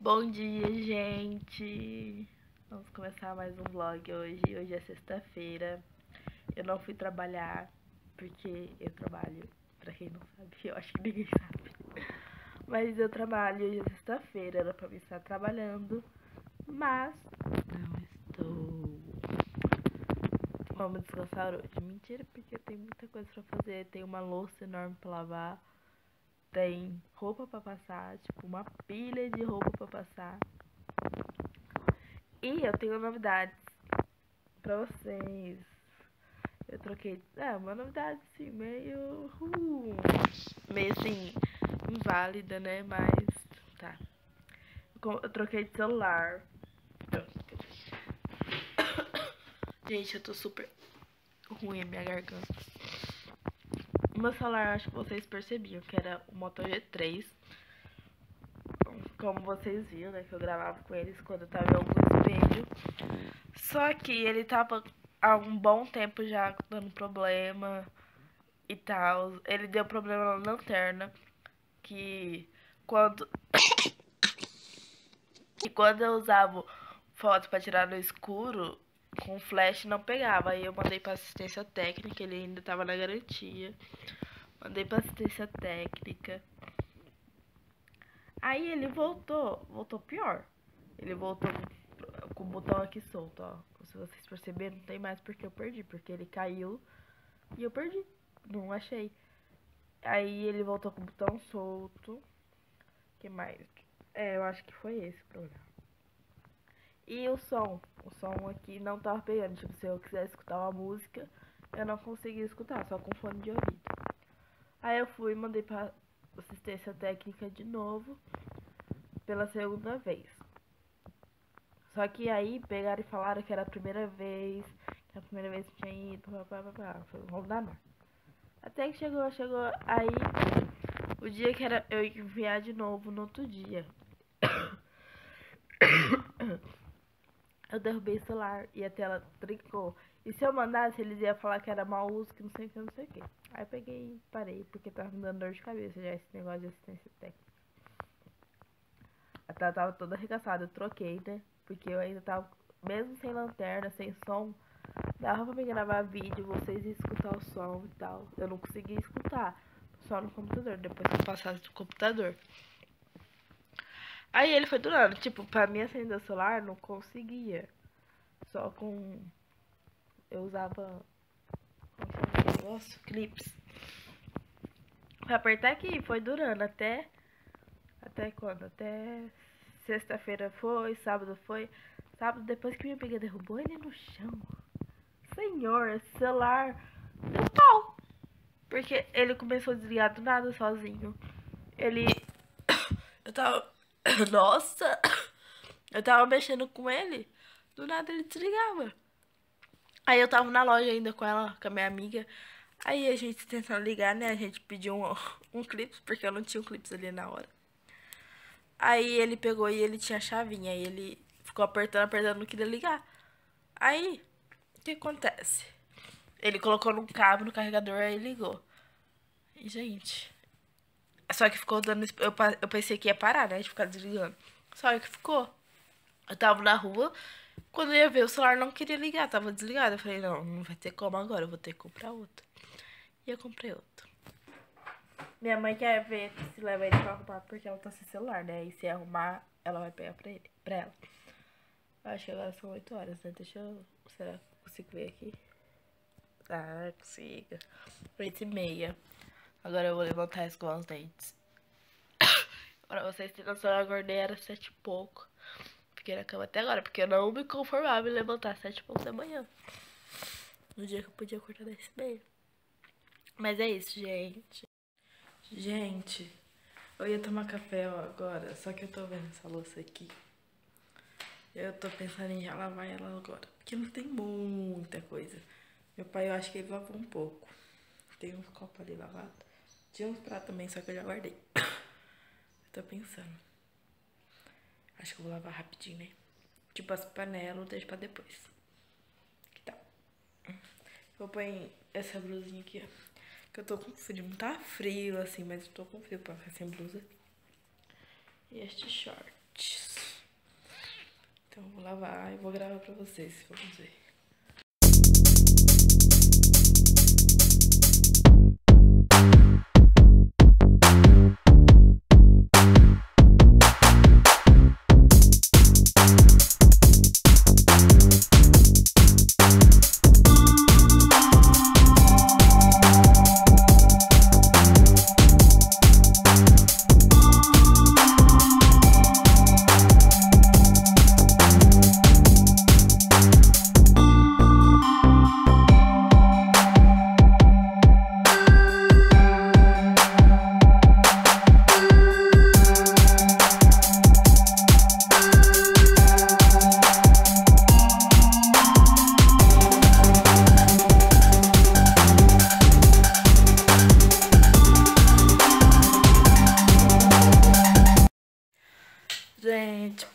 Bom dia, gente! Vamos começar mais um vlog hoje. Hoje é sexta-feira. Eu não fui trabalhar porque eu trabalho. Pra quem não sabe, eu acho que ninguém sabe. Mas eu trabalho hoje é sexta-feira. Era pra mim estar trabalhando, mas não estou. Vamos descansar hoje. Mentira, porque tenho muita coisa pra fazer. Tem uma louça enorme pra lavar tem roupa pra passar, tipo, uma pilha de roupa pra passar. E eu tenho novidades pra vocês. Eu troquei. É, uma novidade assim, meio. Uh, meio assim, inválida, né? Mas. Tá. Eu troquei de celular. Gente, eu tô super ruim a minha garganta. O meu celular, acho que vocês percebiam que era o Moto G3. Como vocês viram, né? Que eu gravava com eles quando eu tava em algum espelho. Só que ele tava há um bom tempo já dando problema e tal. Ele deu problema na lanterna. Que quando. e quando eu usava foto para tirar no escuro, com flash não pegava. Aí eu mandei pra assistência técnica, ele ainda tava na garantia. Mandei pra assistência técnica. Aí ele voltou, voltou pior. Ele voltou com o botão aqui solto, ó. Se vocês perceberem, não tem mais porque eu perdi. Porque ele caiu e eu perdi. Não achei. Aí ele voltou com o botão solto. que mais? É, eu acho que foi esse o problema. E o som, o som aqui não tava pegando. Tipo, se eu quiser escutar uma música, eu não conseguia escutar, só com fone de ouvido. Aí eu fui e mandei pra assistência técnica de novo, pela segunda vez. Só que aí pegaram e falaram que era a primeira vez, que a primeira vez que tinha ido, papapá. Foi, vamos dar não. Até que chegou, chegou aí, o dia que era eu enviar de novo no outro dia. Eu derrubei o celular e a tela trincou. E se eu mandasse, eles iam falar que era mau uso, que não sei o que, não sei o que. Aí eu peguei e parei, porque tava me dando dor de cabeça já esse negócio de assistência técnica. A tela tava toda arregaçada, eu troquei, né? Porque eu ainda tava, mesmo sem lanterna, sem som, dava pra me gravar vídeo, vocês escutar o som e tal. Eu não conseguia escutar, só no computador, depois que eu passasse do computador. Aí ele foi durando, tipo, pra mim acender o celular, não conseguia. Só com. Eu usava. Negócio, clips. Pra apertar aqui, foi durando até. Até quando? Até sexta-feira foi, sábado foi. Sábado, depois que minha amiga derrubou ele no chão. Senhor, celular deu pau. Porque ele começou a desligar do nada sozinho. Ele. Eu tava Nossa! Eu tava mexendo com ele, do nada ele desligava. Aí eu tava na loja ainda com ela, com a minha amiga. Aí a gente tentando ligar, né? A gente pediu um, um clipe, porque eu não tinha um clipe ali na hora. Aí ele pegou e ele tinha a chavinha. Aí ele ficou apertando, apertando, não queria ligar. Aí, o que acontece? Ele colocou num cabo no carregador, aí ligou. E, gente, só que ficou dando. Eu, eu pensei que ia parar, né? De ficar desligando. Só que ficou. Eu tava na rua. Quando eu ia ver, o celular não queria ligar, tava desligado. Eu falei, não, não vai ter como agora, eu vou ter que comprar outro. E eu comprei outro. Minha mãe quer ver se leva ele pra arrumar, porque ela tá sem celular, né? E se arrumar, ela vai pegar pra, ele, pra ela. Acho que agora são 8 horas, né? Deixa eu. Será que consigo ver aqui? Ah, consigo. 8 e meia. Agora eu vou levantar e escovar os dentes. Pra vocês terem noção, eu acordei era sete e pouco. Fiquei na cama até agora, porque eu não me conformava em levantar sete e pouco da manhã. No dia que eu podia acordar dez e. Mas é isso, gente. Gente, eu ia tomar café ó, agora, só que eu tô vendo essa louça aqui. Eu tô pensando em já lavar ela agora, porque não tem muita coisa. Meu pai, eu acho que ele lavou um pouco. Tem uns copos ali lavados. Tinha uns pratos também, só que eu já guardei. eu tô pensando. Acho que eu vou lavar rapidinho, né? Tipo as panelas, deixo pra depois. Que tal? Vou pôr essa blusinha aqui, ó. Que eu tô com frio. Não tá frio assim, mas eu tô com frio pra ficar sem blusa. E estes shorts. Então vou lavar e vou gravar pra vocês, vamos ver.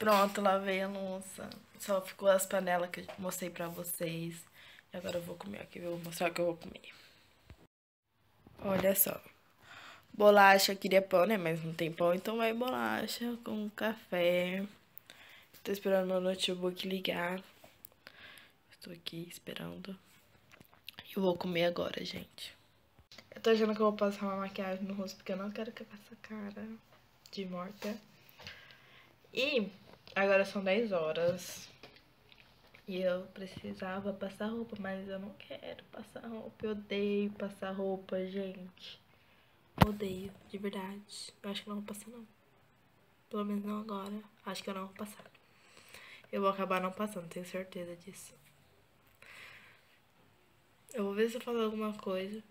Pronto, lavei a louça. Só ficou as panelas que eu mostrei pra vocês. E agora eu vou comer aqui, eu vou mostrar o que eu vou comer. Olha só. Bolacha, queria pão, né? Mas não tem pão, então vai bolacha com café. Tô esperando meu notebook ligar. Estou aqui esperando. Eu vou comer agora, gente. Eu tô achando que eu vou passar uma maquiagem no rosto, porque eu não quero que eu faça cara de morta. E agora são 10 horas. E eu precisava passar roupa, mas eu não quero passar roupa. Eu odeio passar roupa, gente. Odeio, de verdade. Eu acho que não vou passar, não. Pelo menos não agora. Acho que eu não vou passar. Eu vou acabar não passando, tenho certeza disso. Eu vou ver se eu faço alguma coisa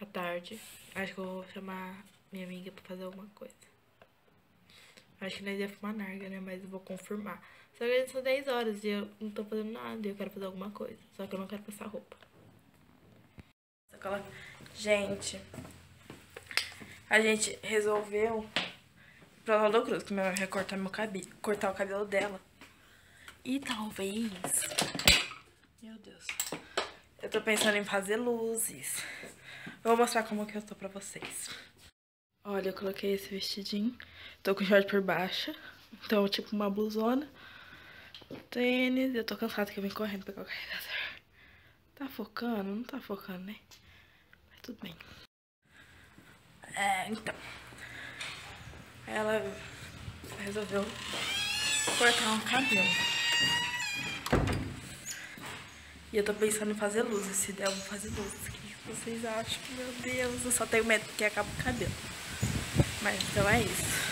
à tarde. Acho que eu vou chamar minha amiga pra fazer alguma coisa. Acho que nós ia fumar narga, né? Mas eu vou confirmar. Só que são 10 horas e eu não tô fazendo nada e eu quero fazer alguma coisa. Só que eu não quero passar roupa. Gente, a gente resolveu pra Naldo Cruz, que minha mãe vai cortar meu cabelo, cortar o cabelo dela. E talvez... Meu Deus. Eu tô pensando em fazer luzes. Eu vou mostrar como que eu tô pra vocês. Olha, eu coloquei esse vestidinho. Tô com short por baixo. Então, tipo, uma blusona. Tênis. Eu tô cansada que eu vim correndo pegar o carregador. Tá focando? Não tá focando, né? Mas tudo bem. É, então. Ela resolveu cortar um cabelo. E eu tô pensando em fazer luzes. Se der, eu vou fazer luzes. O que vocês acham? Meu Deus, eu só tenho medo que acabe o cabelo. Mas então é isso.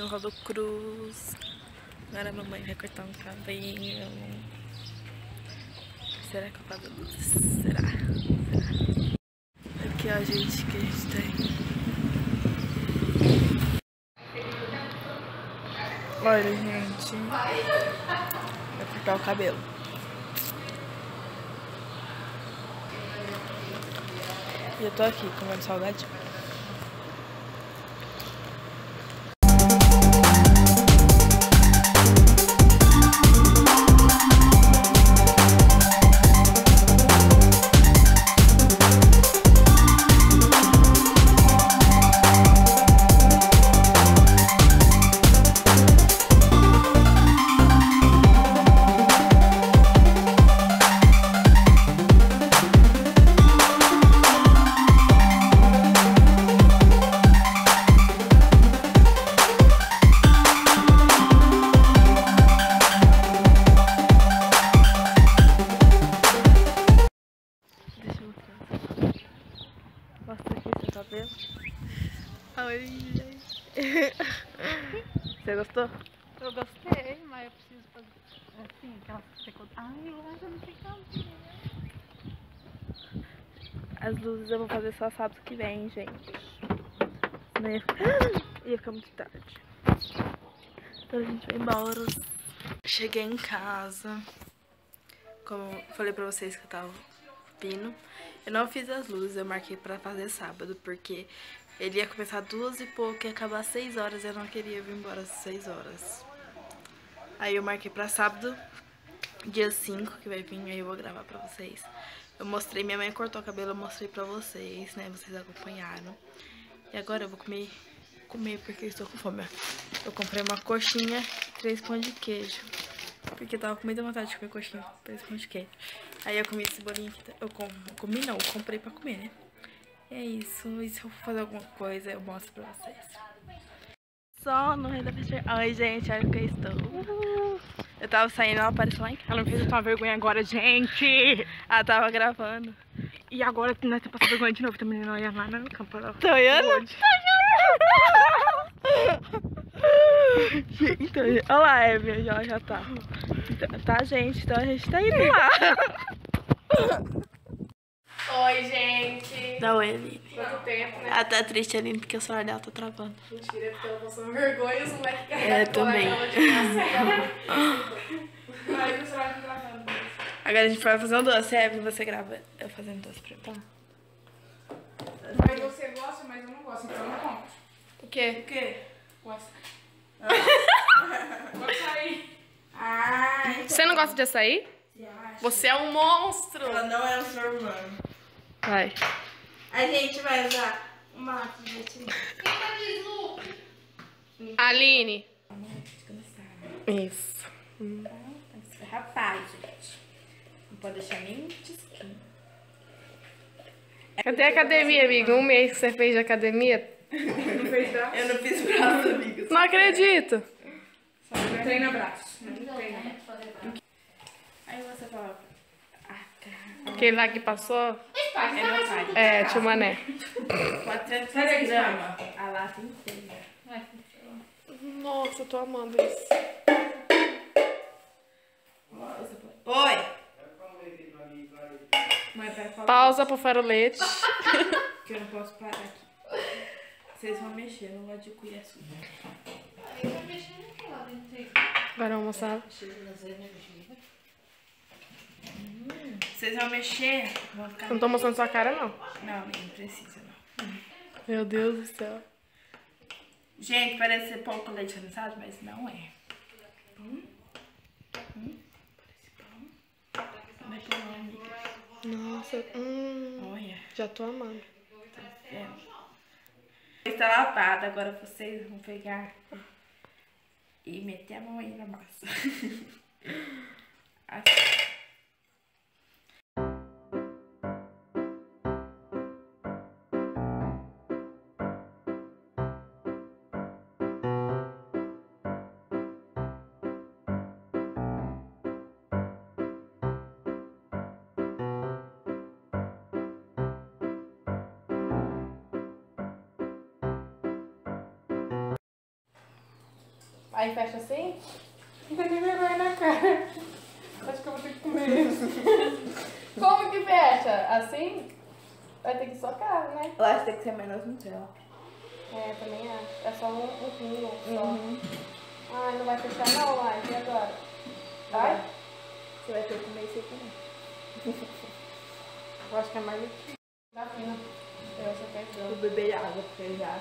Suguinho Rodo Cruz. Agora a mamãe vai cortar um cabelo. Será que eu faço luz? Será? Será? Aqui ó, gente, que a gente tem. Olha, gente. Vai cortar o cabelo. E eu tô aqui comendo salgadinho. Oi, eu vou fazer só sábado que vem, gente. Senão ia ficar, muito tarde. Então a gente vai embora. Cheguei em casa. Como falei pra vocês que eu tava vindo. Eu não fiz as luzes, eu marquei pra fazer sábado, porque ele ia começar duas e pouco e acabar às seis horas. Eu não queria vir embora às seis horas. Aí eu marquei pra sábado, dia 5 que vai vir, aí eu vou gravar pra vocês. Eu mostrei, minha mãe cortou o cabelo, eu mostrei pra vocês, né? Vocês acompanharam. E agora eu vou comer, comer porque eu estou com fome. Eu comprei uma coxinha e três pães de queijo. Porque eu tava com muita vontade de comer coxinha, três pães de queijo. Aí eu comi esse bolinho aqui. Eu com, comi não, eu comprei pra comer, né? E é isso. E se eu for fazer alguma coisa, eu mostro pra vocês. Só no Rei da Festa. Ai, gente, olha que eu estou. Eu tava saindo, ela apareceu lá em casa. Ela me fez tomar vergonha agora, gente! Ela tava gravando. E agora nós temos que passar vergonha de novo também. Nós ia lá no campo. Tá olhando? Então, olha lá, Eve, já, já tá. Tá, gente? Então a gente tá indo lá. Oi, gente. Dá oi, Aline. Quanto tempo, né? Ela tá triste, Aline, porque o celular dela tá travando. Mentira, porque ela passou vergonha, os moleques É, carregam também. de casa. Ai, o celular tá gravando. Agora a gente vai fazer um doce. Eve, você grava eu fazendo doce pra mim. Mas você gosta, mas eu não gosto, então eu não compro. O quê? O quê? Gosto. Vou sair. Ai, Você não gosta de açaí? Você é um monstro! ela não é o seu humano. Vai. A gente vai usar uma lata de leite. Aline. Isso. Rapaz, gente. Não pode deixar nem um tisquinho. Cadê a academia, amigo? Um mês que você fez de academia? Não fez braço? Eu não fiz braço, amigos. Não acredito. Não treina braço. Não treina. Aí você fala. Aquele lá que passou? É meu pai. É, tio Mané. 400 Sai daqui, gramas. A lata inteira. Nossa, eu tô amando isso. Oi! Pausa pro farolete. que eu não posso parar aqui. Vocês vão mexer, eu não gosto de colher suja. Agora vamos almoçar. Vocês vão mexer, vão ficar. Não tô mostrando sua cara, não. Não, nem precisa, não. Meu Deus do céu. Gente, parece ser pouco leite condensado, mas não é. Hum? Hum? Nossa, hum, Olha, já tô amando. tá vendo? Está lavada, agora vocês vão pegar e meter a mão aí na massa. Assim. Aí fecha assim? Não tem nem vergonha na cara. Acho que eu vou ter que comer isso. Como que fecha? Assim? Vai ter que socar, né? Eu acho que tem que ser menos Nutella. É, também acho. É só um, um pingo só. Ai, não vai fechar não, Lai. E agora? Vai? Você vai ter que comer isso aí também. Eu acho que é mais... Tá fina. Eu só quero Vou beber água, porque já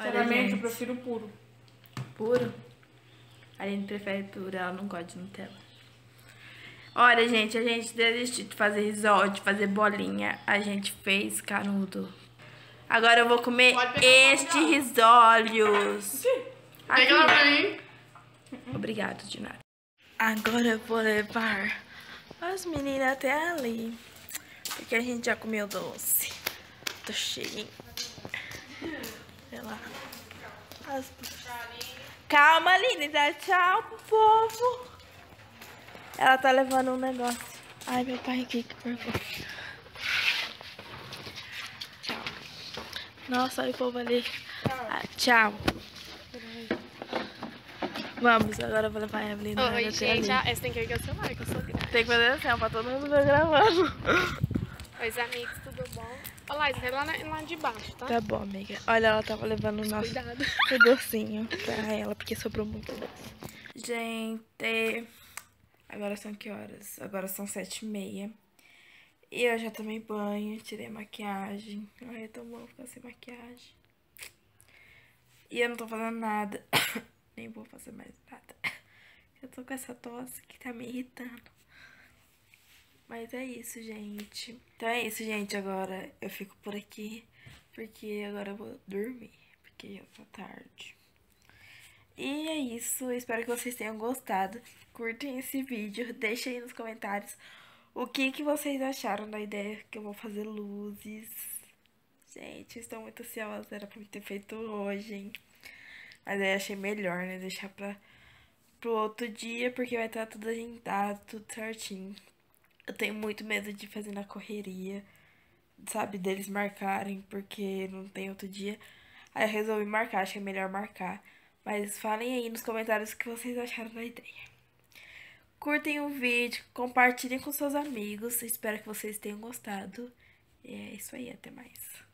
Sinceramente, eu prefiro puro. Puro. A gente prefere puro, ela não gosta de Nutella. Olha, gente, a gente desistiu de fazer risole, de fazer bolinha. A gente fez canudo. Agora eu vou comer este risoles. Aqui. Pega pra mim. Obrigado, de nada. Agora eu vou levar as meninas até ali. Porque a gente já comeu doce. Tô cheia. Lá. As... Calma, Aline. Dá tchau pro povo. Ela tá levando um negócio. Ai, meu pai aqui, que. Tchau. Nossa, olha o povo ali. Ah, tchau. Vamos, agora eu vou levar a Evelyn Oi, gente. Ah, esse tem que erguer o celular, que eu sou grande. Tem que fazer assim, ó, pra todo mundo ver gravando. Oi, amigos, isso é lá, na- lá de baixo, tá? Tá bom, amiga. Olha, ela tava levando o nosso Cuidado. o docinho pra ela, porque sobrou muito doce. Gente, agora são que horas? Agora são sete e meia. E eu já tomei banho, tirei a maquiagem. Ai, é tão bom ficar sem maquiagem. E eu não tô fazendo nada. Nem vou fazer mais nada. Eu tô com essa tosse que tá me irritando. Mas é isso, gente. Então é isso, gente. Agora eu fico por aqui. Porque agora eu vou dormir. Porque já tá tarde. E é isso. Eu espero que vocês tenham gostado. Curtem esse vídeo. Deixem aí nos comentários o que, que vocês acharam da ideia que eu vou fazer luzes. Gente, estou muito ansiosa. Era pra me ter feito hoje, hein? Mas aí achei melhor, né? Deixar pra, pro outro dia, porque vai estar tudo agendado, tudo certinho. Eu tenho muito medo de fazer na correria, sabe? Deles marcarem, porque não tem outro dia. Aí eu resolvi marcar, achei melhor marcar. Mas falem aí nos comentários o que vocês acharam da ideia. Curtem o vídeo, compartilhem com seus amigos. Espero que vocês tenham gostado. E é isso aí, até mais.